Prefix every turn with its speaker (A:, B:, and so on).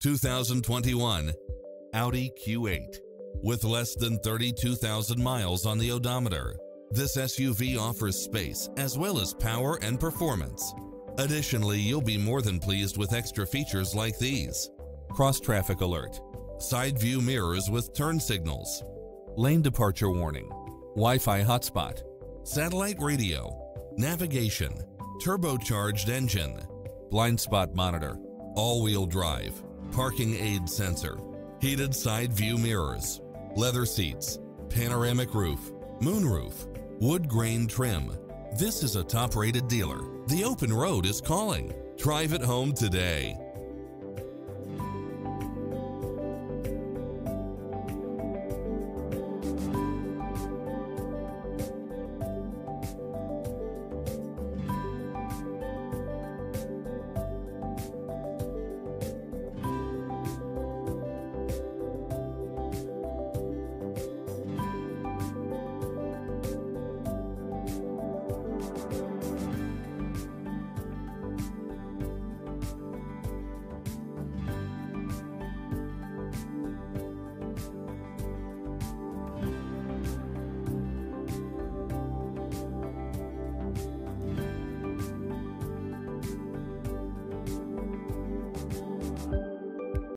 A: 2021 Audi Q8. With less than 32,000 miles on the odometer, this SUV offers space as well as power and performance. Additionally, you'll be more than pleased with extra features like these. Cross traffic alert, side view mirrors with turn signals, lane departure warning, Wi-Fi hotspot, satellite radio, navigation, turbocharged engine, blind spot monitor, all-wheel drive, parking aid sensor, heated side view mirrors, leather seats, panoramic roof, moonroof, wood grain trim. This is a top-rated dealer. The open road is calling. Drive it home today.